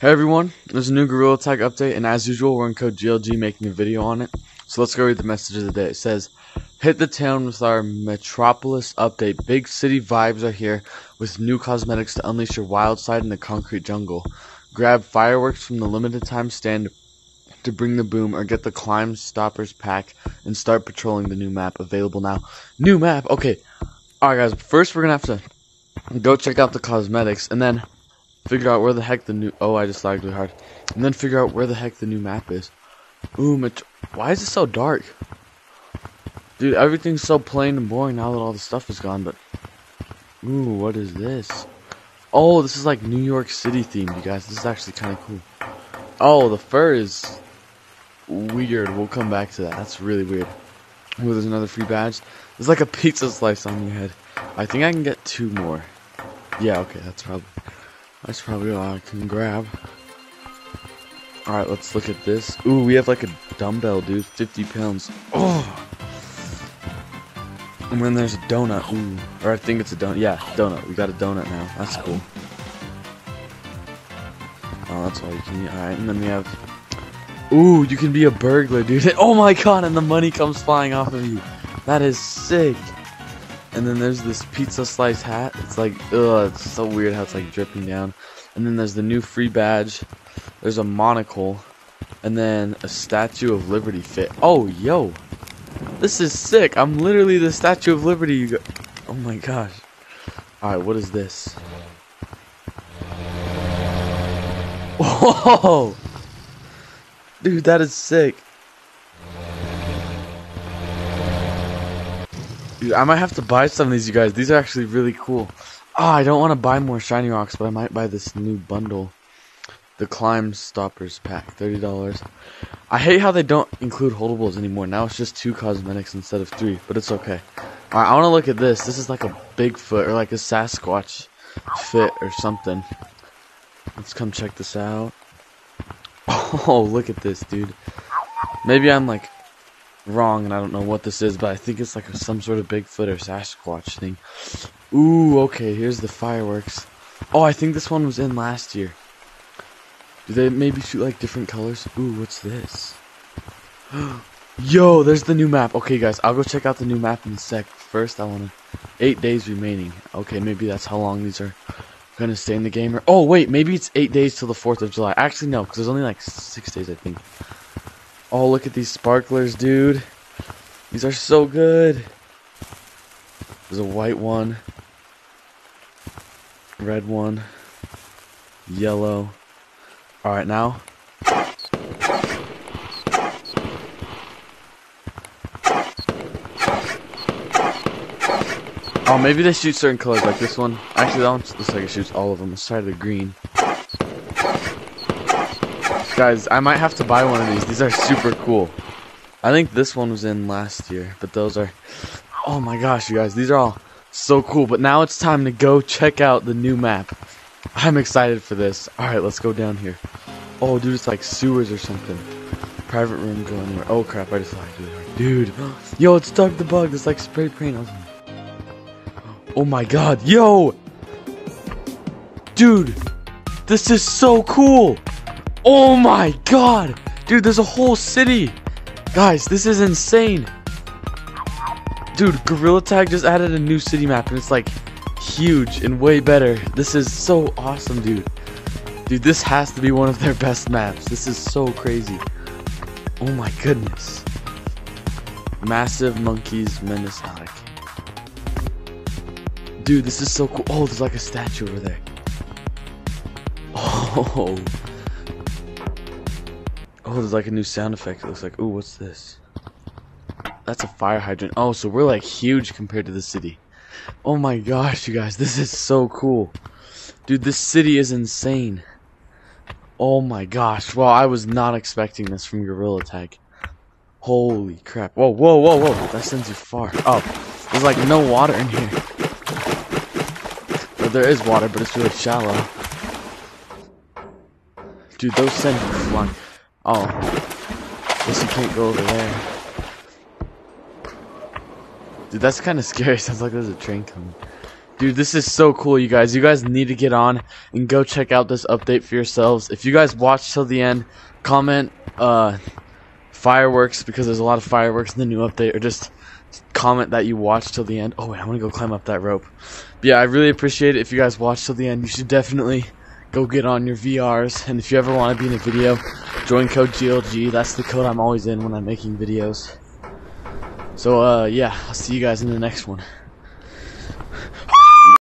Hey everyone, there's a new Gorilla Tag update, and as usual, we're in code GLG making a video on it. So let's go read the message of the day. It says, Hit the town with our Metropolis update. Big city vibes are here with new cosmetics to unleash your wild side in the concrete jungle. Grab fireworks from the limited time stand to bring the boom, or get the Climb Stoppers pack and start patrolling the new map. Available now. New map! Okay. Alright, guys, first we're gonna have to go check out the cosmetics, and then figure out where the heck the new oh I just lagged really hard. And then figure out where the heck the new map is. Ooh why is it so dark? Dude everything's so plain and boring now that all the stuff is gone but ooh what is this? Oh this is like New York City themed you guys. This is actually kind of cool. Oh the fur is weird. We'll come back to that. That's really weird. Ooh there's another free badge. There's like a pizza slice on your head. I think I can get two more. Yeah okay that's probably that's probably all I can grab. Alright, let's look at this. Ooh, we have like a dumbbell, dude. 50 pounds. Oh! And then there's a donut. Ooh. Or I think it's a donut. Yeah, donut. We got a donut now. That's cool. Oh, that's all you can eat. Alright, and then we have... Ooh, you can be a burglar, dude. Oh my god, and the money comes flying off of you. That is sick. And then there's this pizza slice hat. It's like, ugh, it's so weird how it's like dripping down. And then there's the new free badge. There's a monocle. And then a Statue of Liberty fit. Oh, yo. This is sick. I'm literally the Statue of Liberty. Oh my gosh. Alright, what is this? Whoa! Dude, that is sick. I might have to buy some of these, you guys. These are actually really cool. Oh, I don't want to buy more shiny rocks, but I might buy this new bundle. The Climb Stoppers pack, $30. I hate how they don't include holdables anymore. Now it's just two cosmetics instead of three, but it's okay. Alright, I want to look at this. This is like a Bigfoot or like a Sasquatch fit or something. Let's come check this out. Oh, look at this, dude. Maybe I'm like wrong and I don't know what this is, but I think it's like a, some sort of Bigfoot or Sasquatch thing. Ooh, okay, here's the fireworks. Oh, I think this one was in last year. Do they maybe shoot like different colors? Ooh, what's this? Yo, there's the new map. Okay, guys, I'll go check out the new map in a sec. First, I want to... Eight days remaining. Okay, maybe that's how long these are going to stay in the game. Or, oh, wait, maybe it's eight days till the 4th of July. Actually, no, because there's only like six days, I think. Oh, look at these sparklers, dude. These are so good. There's a white one. Red one. Yellow. Alright, now. Oh, maybe they shoot certain colors, like this one. Actually, that one looks like it shoots all of them. Let's try the green. Guys, I might have to buy one of these. These are super cool. I think this one was in last year, but those are... Oh my gosh, you guys, these are all so cool. But now it's time to go check out the new map. I'm excited for this. Alright, let's go down here. Oh, dude, it's like sewers or something. Private room, go anywhere. Oh crap, I just like Dude, yo, it's Doug the Bug. It's like spray paint. Oh my god, yo! Dude, this is so cool! Oh my god! Dude, there's a whole city! Guys, this is insane! Dude, Gorilla Tag just added a new city map and it's like huge and way better. This is so awesome, dude. Dude, this has to be one of their best maps. This is so crazy. Oh my goodness. Massive Monkeys Menace. Dude, this is so cool. Oh, there's like a statue over there. Oh. Oh, there's like a new sound effect. It looks like, ooh, what's this? That's a fire hydrant. Oh, so we're like huge compared to the city. Oh my gosh, you guys, this is so cool. Dude, this city is insane. Oh my gosh. Well, I was not expecting this from Gorilla Tag. Holy crap. Whoa, whoa, whoa, whoa. That sends you far. Oh, there's like no water in here. Well, there is water, but it's really shallow. Dude, those send you flying. Oh. Guess you can't go over there. Dude, that's kind of scary. Sounds like there's a train coming. Dude, this is so cool, you guys. You guys need to get on and go check out this update for yourselves. If you guys watch till the end, comment uh, fireworks because there's a lot of fireworks in the new update, or just comment that you watched till the end. Oh, wait, I'm gonna go climb up that rope. But yeah, I really appreciate it if you guys watch till the end. You should definitely go get on your VRs. And if you ever want to be in a video, join code GLG. That's the code I'm always in when I'm making videos. So, uh, yeah, I'll see you guys in the next one.